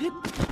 hidden.